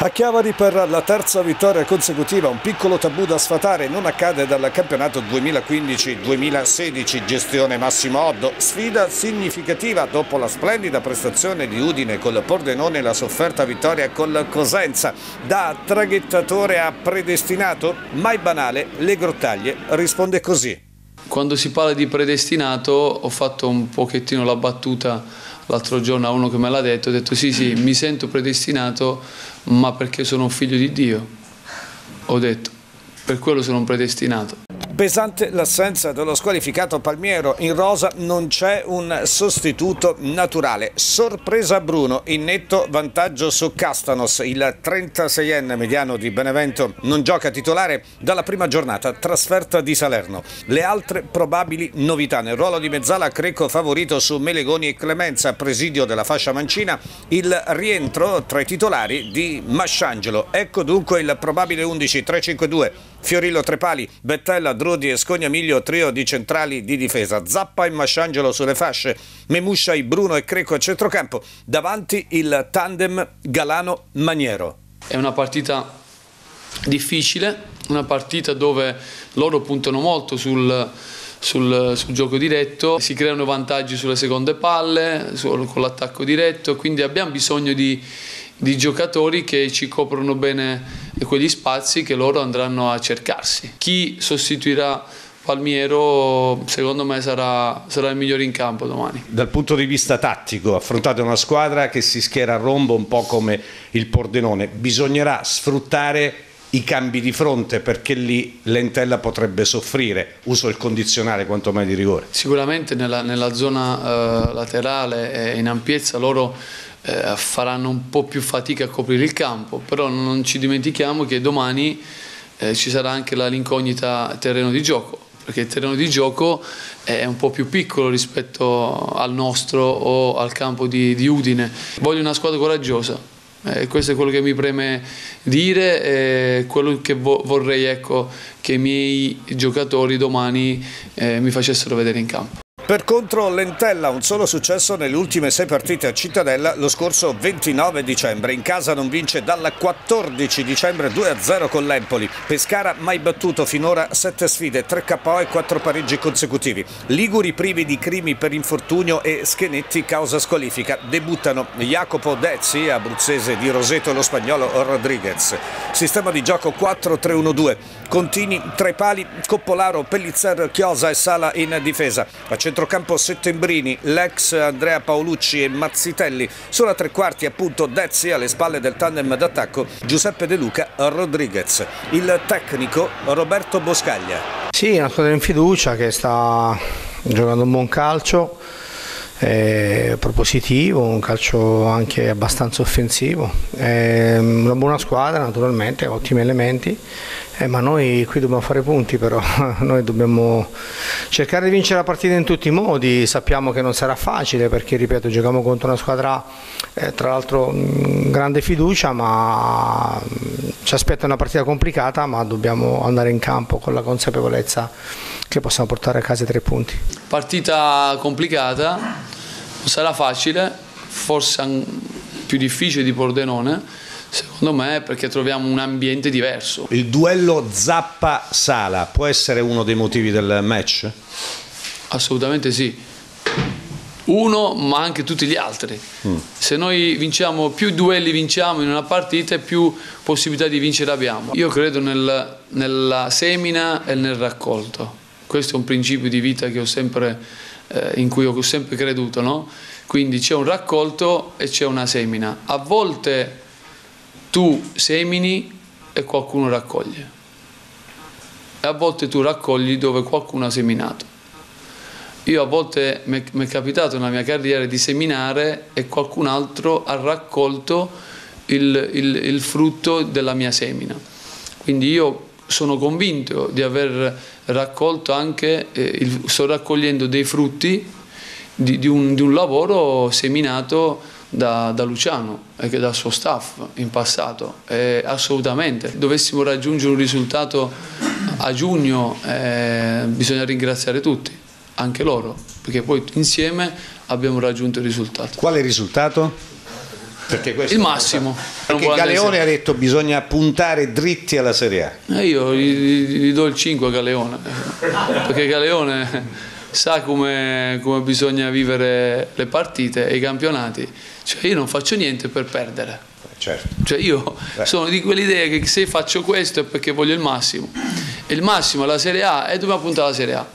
A Chiavari per la terza vittoria consecutiva, un piccolo tabù da sfatare non accade dal campionato 2015-2016, gestione Massimo Oddo, sfida significativa dopo la splendida prestazione di Udine col Pordenone e la sofferta vittoria col Cosenza. Da traghettatore a predestinato, mai banale, le grottaglie risponde così. Quando si parla di predestinato ho fatto un pochettino la battuta l'altro giorno a uno che me l'ha detto, ho detto sì sì mi sento predestinato ma perché sono un figlio di Dio, ho detto, per quello sono un predestinato. Pesante l'assenza dello squalificato Palmiero, in rosa non c'è un sostituto naturale. Sorpresa Bruno, in netto vantaggio su Castanos, il 36enne mediano di Benevento non gioca titolare dalla prima giornata, trasferta di Salerno. Le altre probabili novità nel ruolo di mezzala Creco favorito su Melegoni e Clemenza, presidio della fascia mancina, il rientro tra i titolari di Masciangelo. Ecco dunque il probabile 11-3-5-2, Fiorillo Trepali, Bettella, Druni Brodi e Scognamiglio, trio di centrali di difesa, Zappa e Masciangelo sulle fasce, Memuscia, Bruno e Creco a centrocampo, davanti il tandem Galano-Maniero. È una partita difficile, una partita dove loro puntano molto sul, sul, sul, gioco diretto, si creano vantaggi sulle seconde palle, con l'attacco diretto, quindi abbiamo bisogno di, di giocatori che ci coprono bene quegli spazi che loro andranno a cercarsi. Chi sostituirà Palmiero secondo me sarà, sarà, il migliore in campo domani. Dal punto di vista tattico affrontate una squadra che si schiera a rombo un po' come il Pordenone, bisognerà sfruttare i cambi di fronte perché lì Lentella potrebbe soffrire, uso il condizionale quanto mai di rigore. Sicuramente nella, nella zona eh, laterale e in ampiezza loro eh, faranno un po' più fatica a coprire il campo, però non ci dimentichiamo che domani eh, ci sarà anche l'incognita terreno di gioco, perché il terreno di gioco è un po' più piccolo rispetto al nostro o al campo di, di Udine. Voglio una squadra coraggiosa, eh, questo è quello che mi preme dire e quello che vo vorrei ecco, che i miei giocatori domani eh, mi facessero vedere in campo. Per contro Lentella un solo successo nelle ultime sei partite a Cittadella lo scorso 29 dicembre. In casa non vince dal 14 dicembre 2-0 con l'Empoli. Pescara mai battuto finora 7 sfide, 3 KO e 4 pareggi consecutivi. Liguri privi di crimi per infortunio e Schenetti causa squalifica. Debuttano Jacopo Dezzi, abruzzese di Roseto e lo spagnolo Rodriguez. Sistema di gioco 4-3-1-2. Contini, tre pali, Coppolaro, Pellizzer, Chiosa e Sala in difesa. A centrocampo Settembrini, l'ex Andrea Paolucci e Mazzitelli. Sulla tre quarti appunto Dezzi alle spalle del tandem d'attacco Giuseppe De Luca Rodriguez. Il tecnico Roberto Boscaglia. Sì, una squadra in fiducia che sta giocando un buon calcio è propositivo, un calcio anche abbastanza offensivo, è una buona squadra naturalmente, ottimi elementi, eh, ma noi qui dobbiamo fare punti però, noi dobbiamo cercare di vincere la partita in tutti i modi, sappiamo che non sarà facile perché ripeto giochiamo contro una squadra eh, tra l'altro grande fiducia ma ci aspetta una partita complicata ma dobbiamo andare in campo con la consapevolezza che possiamo portare a casa i tre punti. Partita complicata, sarà facile, forse più difficile di Pordenone, secondo me perché troviamo un ambiente diverso. Il duello Zappa-Sala può essere uno dei motivi del match? Assolutamente sì. Uno, ma anche tutti gli altri. Mm. Se noi vinciamo, più duelli vinciamo in una partita, più possibilità di vincere abbiamo. Io credo nel, nella semina e nel raccolto questo è un principio di vita sempre, eh, in cui ho sempre creduto, no? Quindi c'è un raccolto e c'è una semina. A volte tu semini e qualcuno raccoglie. E a volte tu raccogli dove qualcuno ha seminato. Io a volte mi è capitato nella mia carriera di seminare e qualcun altro ha raccolto il, il, il frutto della mia semina. Quindi io sono convinto di aver raccolto anche, eh, il, sto raccogliendo dei frutti di, di, un, di un, lavoro seminato da, da, Luciano e dal suo staff in passato. Eh, assolutamente, dovessimo raggiungere un risultato a giugno eh, bisogna ringraziare tutti, anche loro, perché poi insieme abbiamo raggiunto il risultato. Quale risultato? Perché questo il massimo. Perché Galeone ha detto bisogna puntare dritti alla Serie A. Eh io gli, gli, do il 5 a Galeone, perché Galeone sa come, come bisogna vivere le partite e i campionati. Cioè io non faccio niente per perdere. Certo. Cioè io Beh. sono di quell'idea che se faccio questo è perché voglio il massimo. E il massimo è la Serie A e dobbiamo puntare alla Serie A.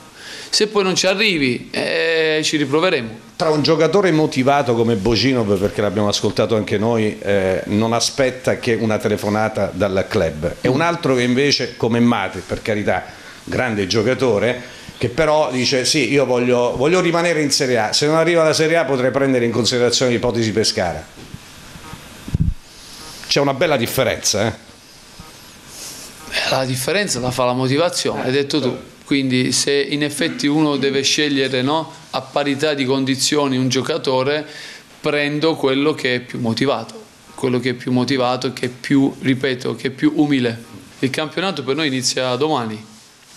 Se poi non ci arrivi eh, ci riproveremo. Tra un giocatore motivato come Bocinov, perché l'abbiamo ascoltato anche noi, eh, non aspetta che una telefonata dal club, e un altro che invece come Mate, per carità, grande giocatore, che però dice sì, io voglio, voglio rimanere in Serie A, se non arriva alla Serie A potrei prendere in considerazione l'ipotesi Pescara. C'è una bella differenza. Eh? La differenza la fa la motivazione, hai detto tu. Quindi se in effetti uno deve scegliere no, a parità di condizioni un giocatore, prendo quello che è più motivato, quello che è più motivato, che è più, ripeto, che è più umile. Il campionato per noi inizia domani,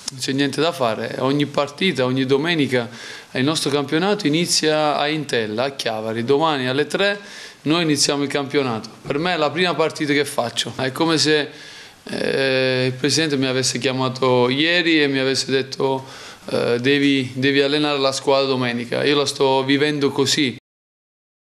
non c'è niente da fare, ogni partita, ogni domenica il nostro campionato inizia a Intella, a Chiavari, domani alle 3 noi iniziamo il campionato. Per me è la prima partita che faccio, è come se eh, il presidente mi avesse chiamato ieri e mi avesse detto eh, devi, devi allenare la squadra domenica. Io la sto vivendo così.